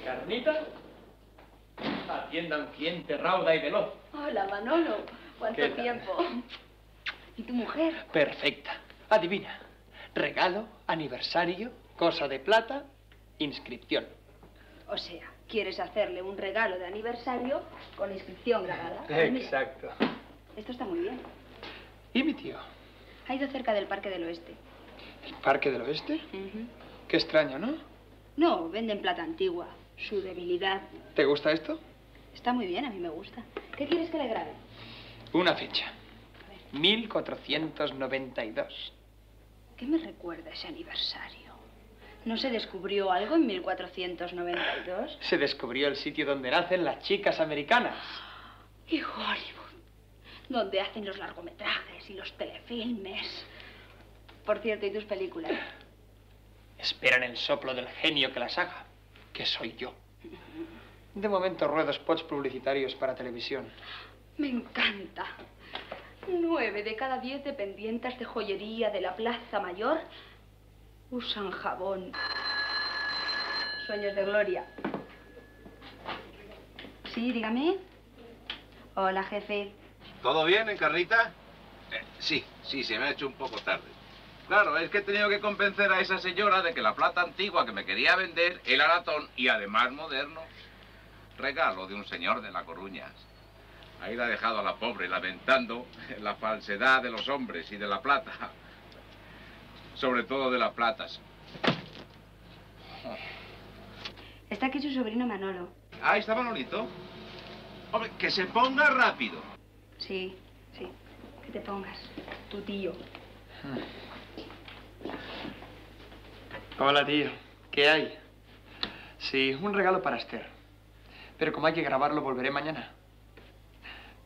Encarnita, atienda un cliente rauda y veloz. Hola, Manolo. ¿Cuánto tiempo? ¿Y tu mujer? Perfecta. Adivina. Regalo, aniversario, cosa de plata, inscripción. O sea, quieres hacerle un regalo de aniversario con inscripción grabada. Mira, Exacto. esto está muy bien. ¿Y mi tío? Ha ido cerca del Parque del Oeste. ¿El Parque del Oeste? Qué extraño, ¿no? No, venden plata antigua. Su debilidad. ¿Te gusta esto? Está muy bien, a mí me gusta. ¿Qué quieres que le grabe? Una fecha. 1492. ¿Qué me recuerda ese aniversario? ¿No se descubrió algo en 1492? Se descubrió el sitio donde nacen las chicas americanas. Y Hollywood, donde hacen los largometrajes y los telefilmes. Por cierto, ¿y tus películas? Esperan el soplo del genio que las haga, que soy yo. De momento ruedo spots publicitarios para televisión. Me encanta. Nueve de cada diez dependientes de joyería de la Plaza Mayor usan jabón. Sueños de gloria. Sí, dígame. Hola, jefe. ¿Todo bien, Encarnita? Eh, sí, sí, se me ha hecho un poco tarde. Claro, es que he tenido que convencer a esa señora de que la plata antigua que me quería vender era latón y además moderno. Regalo de un señor de La Coruña. Ahí la ha dejado a la pobre lamentando la falsedad de los hombres y de la plata. Sobre todo de la plata. Está aquí su sobrino Manolo. Ah, está Manolito. Hombre, que se ponga rápido. Sí, sí. Que te pongas. Tu tío. Hola, tío. ¿Qué hay? Sí, un regalo para Esther. Pero como hay que grabarlo, volveré mañana.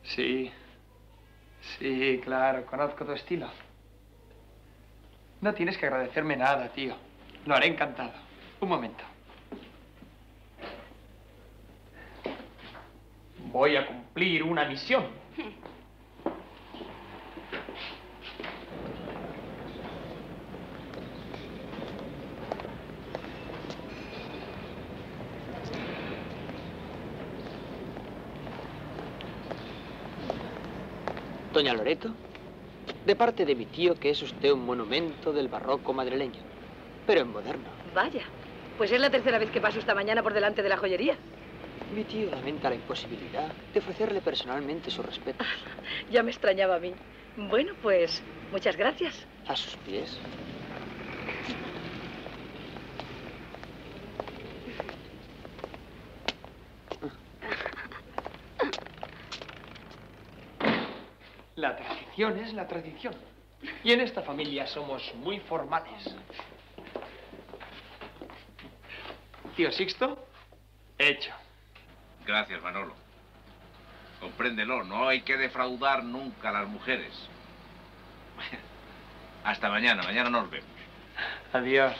Sí. Sí, claro, conozco tu estilo. No tienes que agradecerme nada, tío. Lo haré encantado. Un momento. Voy a cumplir una misión. Doña Loreto, de parte de mi tío que es usted un monumento del barroco madrileño, pero en moderno. Vaya, pues es la tercera vez que paso esta mañana por delante de la joyería. Mi tío lamenta la imposibilidad de ofrecerle personalmente sus respetos. Ya me extrañaba a mí. Bueno, pues muchas gracias. A sus pies. La tradición es la tradición. Y en esta familia somos muy formales. Tío Sixto, hecho. Gracias, Manolo. Compréndelo, no hay que defraudar nunca a las mujeres. Hasta mañana, mañana nos vemos. Adiós.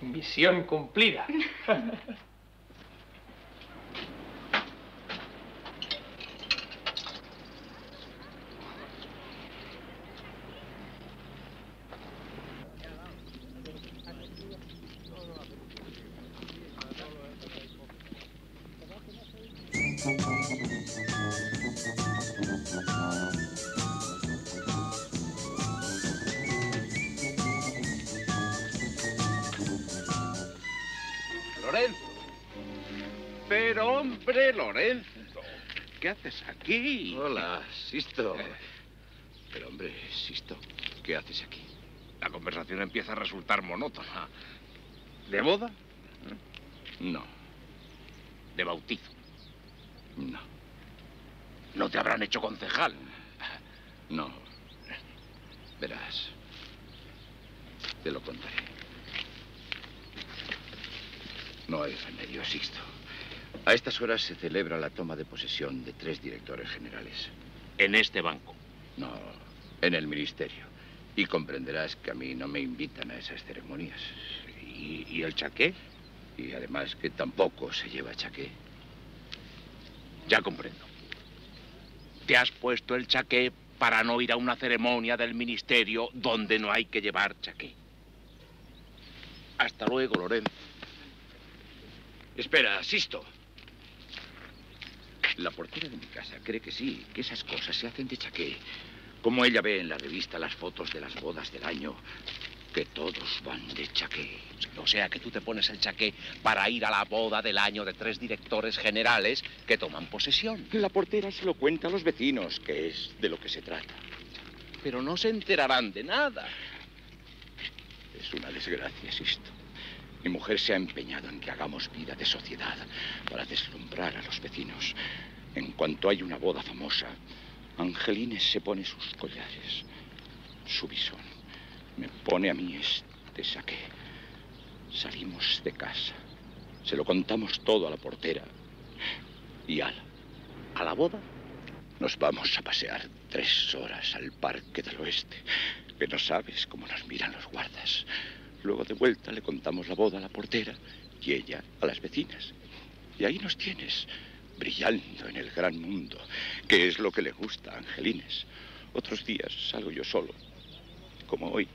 Misión cumplida. Pero, hombre, Lorenzo. ¿Qué haces aquí? Hola, Sisto. Pero, hombre, Sisto, ¿qué haces aquí? La conversación empieza a resultar monótona. ¿De boda? No, De bautizo. no, No te habrán hecho concejal. no. Verás, te lo contaré. No hay remedio, Sixto. A estas horas se celebra la toma de posesión de tres directores generales. En este banco. No, en el ministerio. Y comprenderás que a mí no me invitan a esas ceremonias. ¿Y, y el chaqué? Y además que tampoco se lleva chaqué. Ya comprendo. Te has puesto el chaqué para no ir a una ceremonia del ministerio donde no hay que llevar chaqué. Hasta luego, Lorenzo. Espera, Sisto. La portera de mi casa cree que sí, que esas cosas se hacen de chaqué. Como ella ve en la revista las fotos de las bodas del año, que todos van de chaqué. O sea que tú te pones el chaqué para ir a la boda del año de tres directores generales que toman posesión. La portera se lo cuenta a los vecinos, que es de lo que se trata. Pero no se enterarán de nada. Es una desgracia, Sisto. Mi mujer se ha empeñado en que hagamos vida de sociedad para deslumbrar a los vecinos. En cuanto hay una boda famosa, Angelines se pone sus collares, su bisón. Me pone a mí este saqué. Salimos de casa. Se lo contamos todo a la portera. Y ala, ¿A la boda? nos vamos a pasear tres horas al Parque del Oeste, que no sabes cómo nos miran los guardas. Luego de vuelta le contamos la boda a la portera y ella a las vecinas. Y ahí nos tienes, brillando en el gran mundo, que es lo que le gusta a Angelines. Otros días salgo yo solo, como hoy.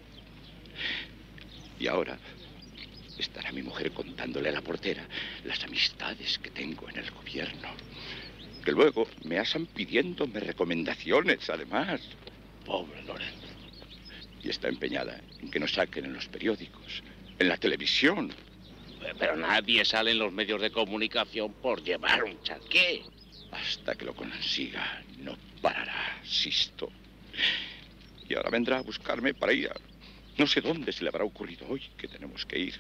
Y ahora estará mi mujer contándole a la portera las amistades que tengo en el gobierno. Que luego me asan pidiéndome recomendaciones, además. Pobre Lorenzo. Y está empeñada en que nos saquen en los periódicos, en la televisión. Pero nadie sale en los medios de comunicación por llevar un chaqué. Hasta que lo consiga, no parará, Sisto. Y ahora vendrá a buscarme para ir a... No sé dónde se le habrá ocurrido hoy que tenemos que ir.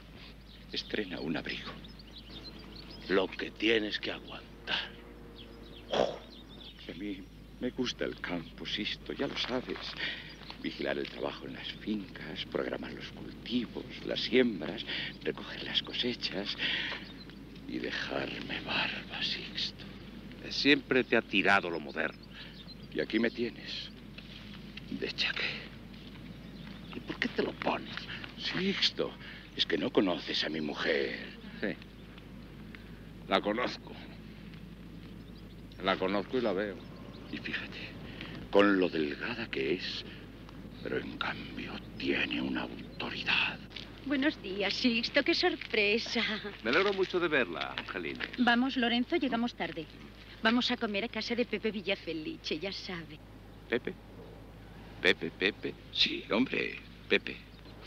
Estrena un abrigo. Lo que tienes que aguantar. A mí me gusta el campo, Sisto, ya lo sabes. Vigilar el trabajo en las fincas, programar los cultivos, las siembras, recoger las cosechas y dejarme barba, Sixto. Siempre te ha tirado lo moderno. Y aquí me tienes, de chaqué. ¿Y por qué te lo pones? Sixto, es que no conoces a mi mujer. Sí. La conozco. La conozco y la veo. Y fíjate, con lo delgada que es, pero en cambio tiene una autoridad. Buenos días, Sixto, qué sorpresa. Me alegro mucho de verla, Angelina. Vamos, Lorenzo, llegamos tarde. Vamos a comer a casa de Pepe Villafelice, ya sabe. ¿Pepe? ¿Pepe, Pepe? Sí, hombre, Pepe.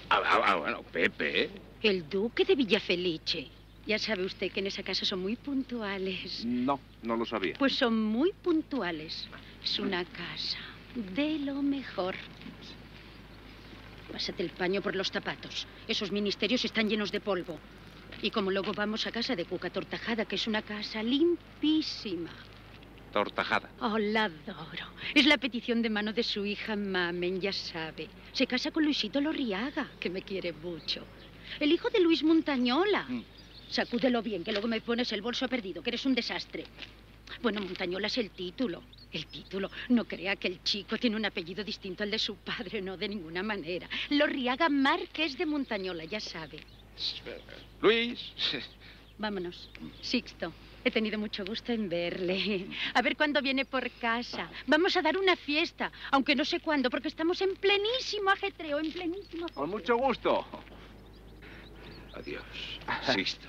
Ah, ah, ah, bueno, Pepe, ¿eh? El duque de Villafelice. Ya sabe usted que en esa casa son muy puntuales. No, no lo sabía. Pues son muy puntuales. Es una casa de lo mejor. Pásate el paño por los zapatos. Esos ministerios están llenos de polvo. Y como luego vamos a casa de Cuca Tortajada, que es una casa limpísima. Tortajada. Oh, la adoro. Es la petición de mano de su hija Mamen, ya sabe. Se casa con Luisito Lorriaga, que me quiere mucho. El hijo de Luis Montañola. Mm. Sacúdelo bien, que luego me pones el bolso perdido, que eres un desastre. Bueno, Montañola es el título. El título. No crea que el chico tiene un apellido distinto al de su padre, no, de ninguna manera. Lorriaga Márquez de Montañola, ya sabe. Luis. Vámonos. Sixto, he tenido mucho gusto en verle. A ver cuándo viene por casa. Vamos a dar una fiesta, aunque no sé cuándo, porque estamos en plenísimo ajetreo, en plenísimo ajetreo. Con mucho gusto. Adiós, Sisto.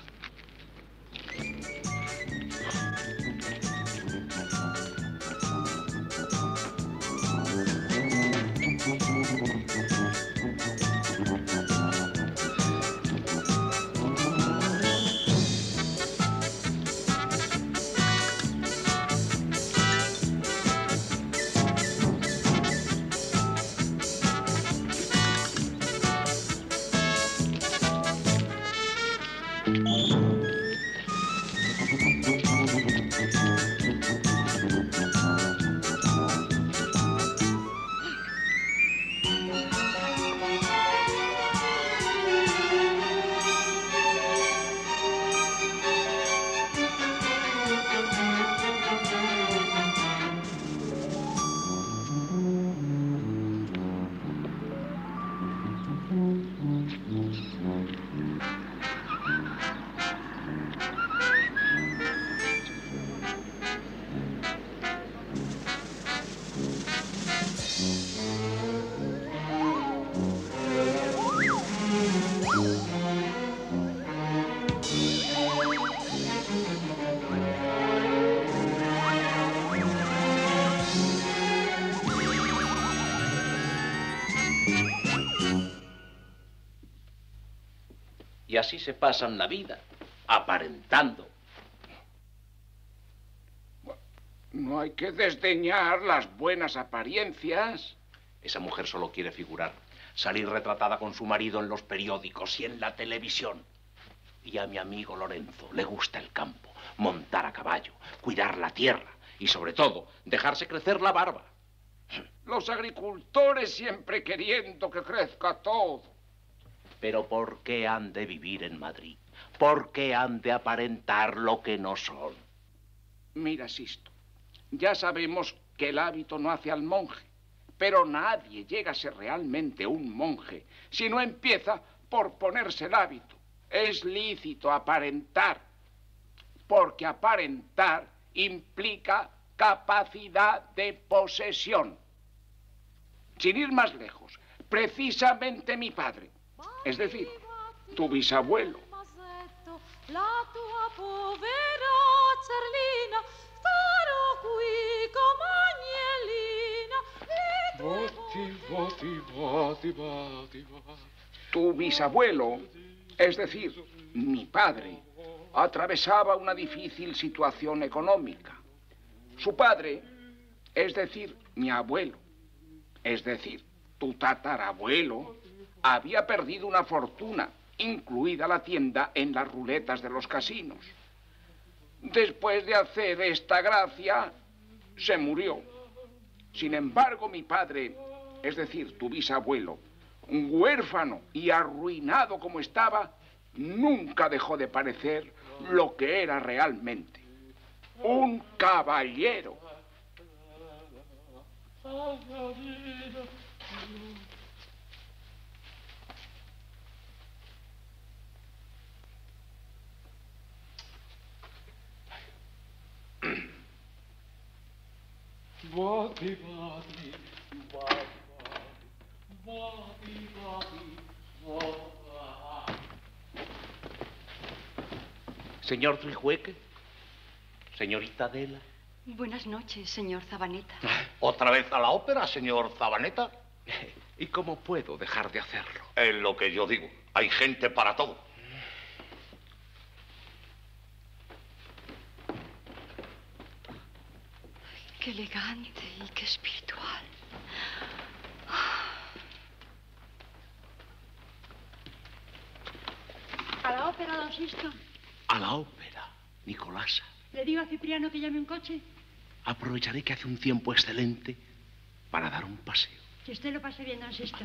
Y así se pasan la vida, aparentando. No hay que desdeñar las buenas apariencias. Esa mujer solo quiere figurar, salir retratada con su marido en los periódicos y en la televisión. Y a mi amigo Lorenzo le gusta el campo, montar a caballo, cuidar la tierra y sobre todo dejarse crecer la barba. Los agricultores siempre queriendo que crezca todo. Pero ¿por qué han de vivir en Madrid? ¿Por qué han de aparentar lo que no son? Mira, Sisto, ya sabemos que el hábito no hace al monje, pero nadie llega a ser realmente un monje si no empieza por ponerse el hábito. Es lícito aparentar, porque aparentar implica capacidad de posesión. Sin ir más lejos, precisamente mi padre, es decir, tu bisabuelo, La tua povera cerlina starò qui come agnellina. tu bisabuelo, es decir, mi padre, atravesaba una difícil situación económica. Su padre, es decir, mi abuelo, es decir, tu tatarabuelo, había perdido una fortuna, incluida la tienda en las ruletas de los casinos. Después de hacer esta gracia, se murió. Sin embargo, mi padre, es decir, tu bisabuelo, huérfano y arruinado como estaba, nunca dejó de parecer lo que era realmente. Un caballero. Señor Trijueque, señorita Adela. Buenas noches, señor Zabaneta. ¿Otra vez a la ópera, señor Zabaneta? ¿Y cómo puedo dejar de hacerlo? Es lo que yo digo. Hay gente para todo. Qué elegante y qué espiritual. A la ópera, don Sisto. A la ópera, Nicolasa. Le digo a Cipriano que llame un coche. Aprovecharé que hace un tiempo excelente para dar un paseo. Que usted lo pase bien, don Sisto.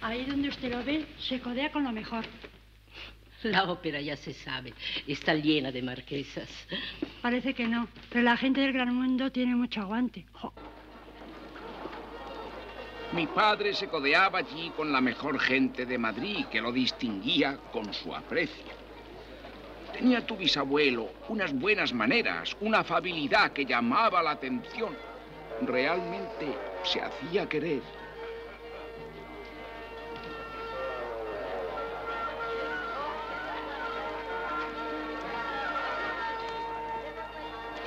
Ahí donde usted lo ve, se codea con lo mejor. La ópera ya se sabe, está llena de marquesas. Parece que no, pero la gente del gran mundo tiene mucho aguante. Jo. Mi padre se codeaba allí con la mejor gente de Madrid, que lo distinguía con su aprecio. Tenía tu bisabuelo unas buenas maneras, una afabilidad que llamaba la atención. Realmente se hacía querer.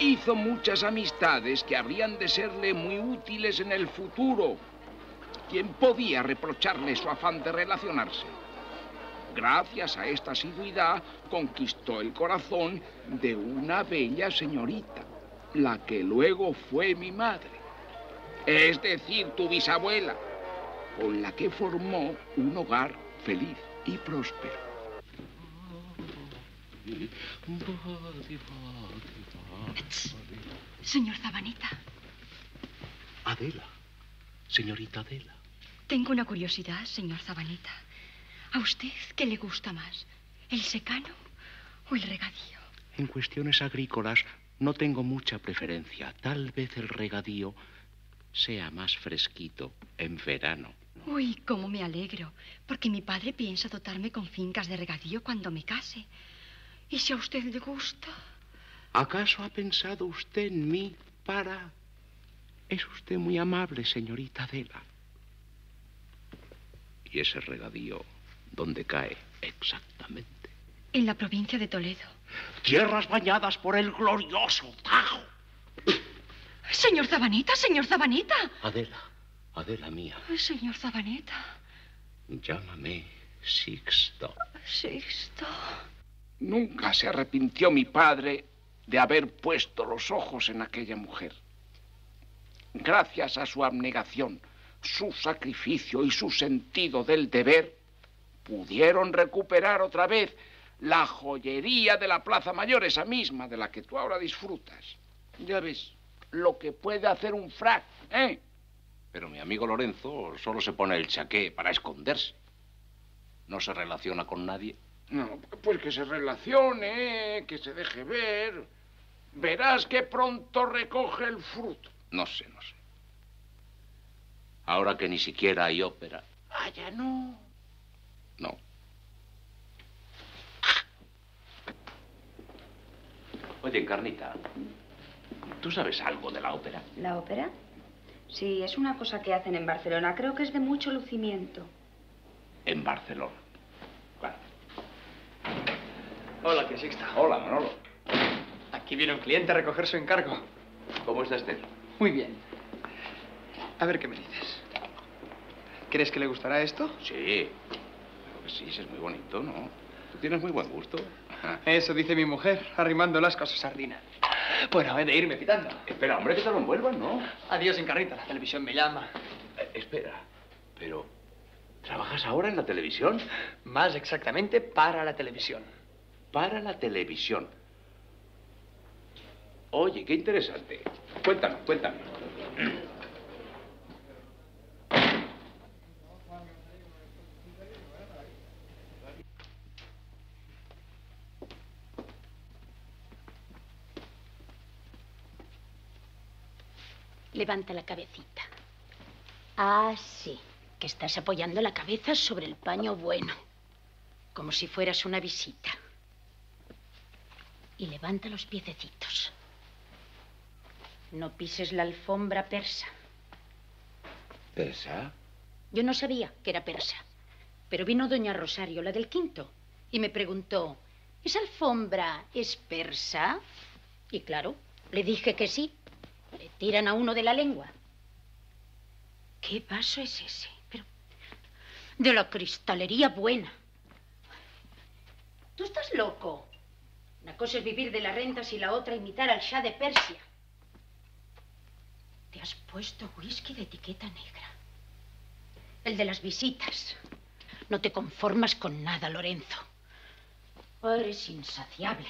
Hizo muchas amistades que habrían de serle muy útiles en el futuro. ¿Quién podía reprocharle su afán de relacionarse? Gracias a esta asiduidad conquistó el corazón de una bella señorita, la que luego fue mi madre, es decir, tu bisabuela, con la que formó un hogar feliz y próspero. Señor Zabaneta, Adela, señorita Adela. tengo una curiosidad, señor Zabaneta. ¿A usted qué le gusta más? ¿El secano o el regadío? En cuestiones agrícolas no tengo mucha preferencia. Tal vez el regadío sea más fresquito en verano. Uy, cómo me alegro, porque mi padre piensa dotarme con fincas de regadío cuando me case. ¿Y si a usted le gusta? ¿Acaso ha pensado usted en mí para... Es usted muy amable, señorita Adela. ¿Y ese regadío dónde cae exactamente? En la provincia de Toledo. Tierras bañadas por el glorioso Tajo. Señor Zabaneta, señor Zabaneta. Adela, Adela mía, Señor Zabaneta. llámame Sixto. Sixto. Nunca se arrepintió mi padre de haber puesto los ojos en aquella mujer. Gracias a su abnegación, su sacrificio y su sentido del deber, pudieron recuperar otra vez la joyería de la Plaza Mayor, esa misma de la que tú ahora disfrutas. Ya ves lo que puede hacer un frac, ¿eh? Pero mi amigo Lorenzo solo se pone el chaqué para esconderse. No se relaciona con nadie. No, pues que se relacione, que se deje ver. Verás que pronto recoge el fruto. No sé, no sé. Ahora que ni siquiera hay ópera. Ah, ya no. No. Oye, Encarnita, ¿tú sabes algo de la ópera? ¿La ópera? Sí, es una cosa que hacen en Barcelona. Creo que es de mucho lucimiento. En Barcelona. Claro. Hola, tía Sixta. Hola, Manolo. Aquí viene un cliente a recoger su encargo. ¿Cómo está Esther? Muy bien. A ver qué me dices. ¿Crees que le gustará esto? Sí. Sí, ese es muy bonito, ¿no? Tú tienes muy buen gusto. Eso dice mi mujer, arrimando las cosas sardina. Bueno, he de irme pitando. Espera, hombre, que te lo envuelvan, ¿no? Adiós, Encarnita. La televisión me llama. Eh, espera, pero... ¿Trabajas ahora en la televisión? Más exactamente para la televisión. Para la televisión. Oye, qué interesante. Cuéntame, cuéntame. Levanta la cabecita. Ah, sí, que estás apoyando la cabeza sobre el paño bueno, como si fueras una visita. Y levanta los piececitos. No pises la alfombra persa. ¿Persa? Yo no sabía que era persa, pero vino doña Rosario, la del quinto, y me preguntó, ¿esa alfombra es persa? Y claro, le dije que sí. Le tiran a uno de la lengua. ¿Qué vaso es ese? Pero de la cristalería buena. Tú estás loco. Una cosa es vivir de las rentas y la otra imitar al Shah de Persia. Te has puesto whisky de etiqueta negra. El de las visitas. No te conformas con nada, Lorenzo. Eres insaciable.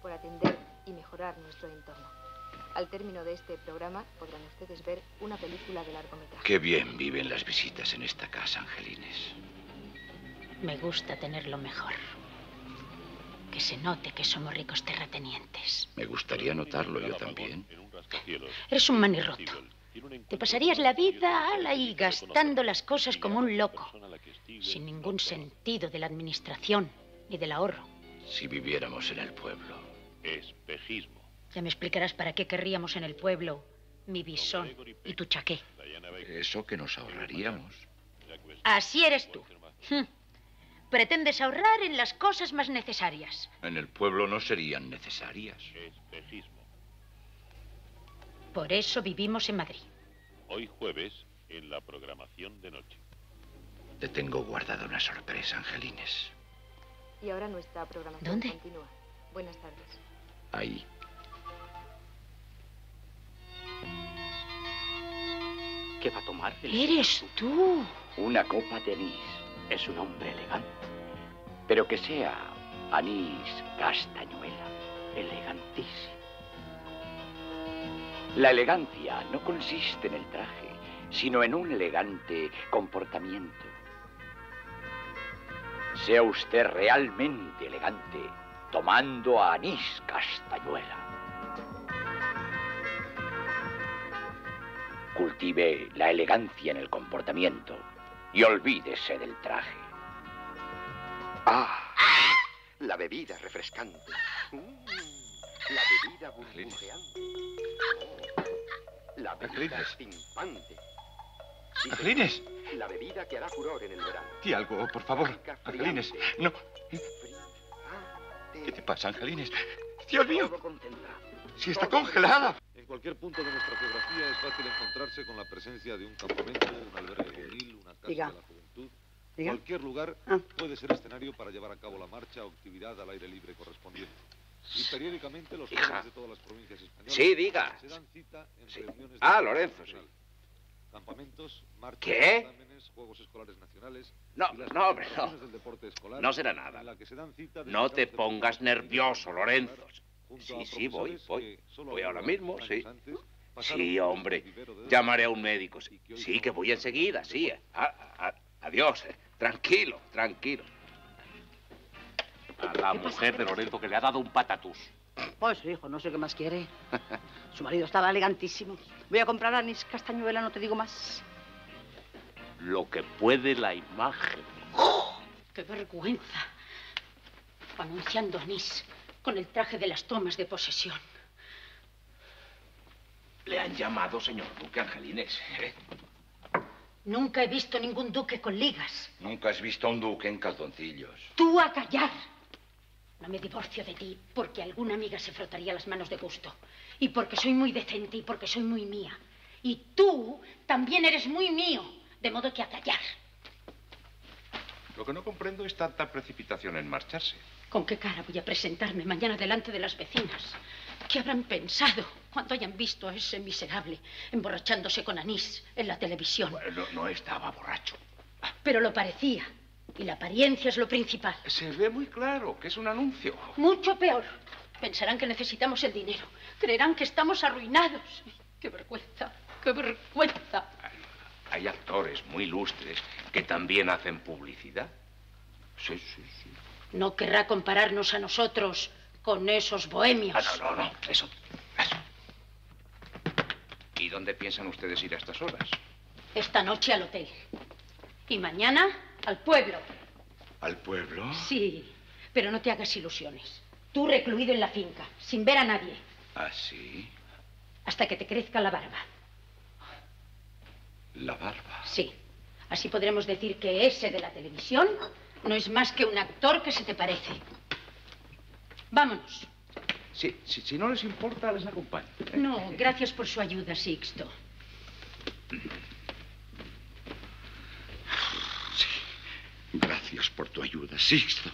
por atender y mejorar nuestro entorno. Al término de este programa podrán ustedes ver una película de largometraje. Qué bien viven las visitas en esta casa, Angelines. Me gusta tenerlo mejor. Que se note que somos ricos terratenientes. Me gustaría notarlo yo también. Eres un manirroto. Te pasarías la vida ahí gastando las cosas como un loco, sin ningún sentido de la administración ni del ahorro. Si viviéramos en el pueblo. Espejismo. Ya me explicarás para qué querríamos en el pueblo mi bisón y tu chaqué. Eso que nos ahorraríamos. Así eres tú. Hm. Pretendes ahorrar en las cosas más necesarias. En el pueblo no serían necesarias. Por eso vivimos en Madrid. Hoy jueves en la programación de noche. Te tengo guardada una sorpresa, Angelines. Y ahora nuestra programación ¿Dónde? continúa. Buenas tardes. Ahí. ¿Qué va a tomar? Eres tú. Una copa de anís. Es un hombre elegante. Pero que sea anís castañuela. Elegantísimo. La elegancia no consiste en el traje, sino en un elegante comportamiento. Sea usted realmente elegante tomando a anís castañuela. Cultive la elegancia en el comportamiento y olvídese del traje. Ah, la bebida refrescante. Mm, la bebida burbujeante. La bebida Angelines. señor, La bebida que hará furor en el verano. Di algo, por favor. Angelines. No. ¿Qué te pasa, Angelines? Dios mío. Si está congelada. Cualquier punto de nuestra geografía es fácil encontrarse con la presencia de un campamento, un albergue juvenil, una casa Diga. de la juventud. Diga. Cualquier lugar Ah. puede ser escenario para llevar a cabo la marcha o actividad al aire libre correspondiente. Y periódicamente los jóvenes de todas las provincias españolas Sí, diga. se dan cita en reuniones de Ah, Lorenzo, sí. Campamentos, marchas, ¿Qué? certámenes, juegos escolares nacionales. No, no, hombre, no. del deporte escolar, No será nada. en la que se dan cita No te pongas nervioso, Lorenzo. Sí, a sí, voy, voy. Voy ahora mismo, sí. Sí, hombre. Llamaré a un médico. Sí, sí, que voy enseguida, sí. A- a- adiós. Tranquilo, tranquilo. A la mujer de Lorenzo que le ha dado un patatús. Pues hijo, no sé qué más quiere. Su marido estaba elegantísimo. Voy a comprar anís castañuela, no te digo más. Lo que puede la imagen. ¡Qué vergüenza! Anunciando anís con el traje de las tomas de posesión. Le han llamado señor Duque Angelines. ¿eh? Nunca he visto ningún duque con ligas. Nunca has visto a un duque en calzoncillos. Tú a callar. No me divorcio de ti porque alguna amiga se frotaría las manos de gusto. Y porque soy muy decente y porque soy muy mía. Y tú también eres muy mío. De modo que a callar. Lo que no comprendo es tanta precipitación en marcharse. ¿Con qué cara voy a presentarme mañana delante de las vecinas? ¿Qué habrán pensado cuando hayan visto a ese miserable emborrachándose con anís en la televisión? No, no estaba borracho. Pero lo parecía. Y la apariencia es lo principal. Se ve muy claro que es un anuncio. Mucho peor. Pensarán que necesitamos el dinero. Creerán que estamos arruinados. ¡Qué vergüenza! ¡Qué vergüenza! Hay actores muy ilustres que también hacen publicidad. Sí, sí, sí. No querrá compararnos a nosotros con esos bohemios. Ah, no, no, no. Eso. eso. ¿Y dónde piensan ustedes ir a estas horas? Esta noche al hotel. Y mañana al pueblo. ¿Al pueblo? Sí, pero no te hagas ilusiones. Tú recluido en la finca, sin ver a nadie, ¿Ah, sí? hasta que te crezca la barba. La barba. Sí. Así podremos decir que ese de la televisión no es más que un actor que se te parece. Vámonos. Sí, sí, si no les importa, les acompaño. No, gracias por su ayuda, Sixto. Gracias por tu ayuda, Sixto.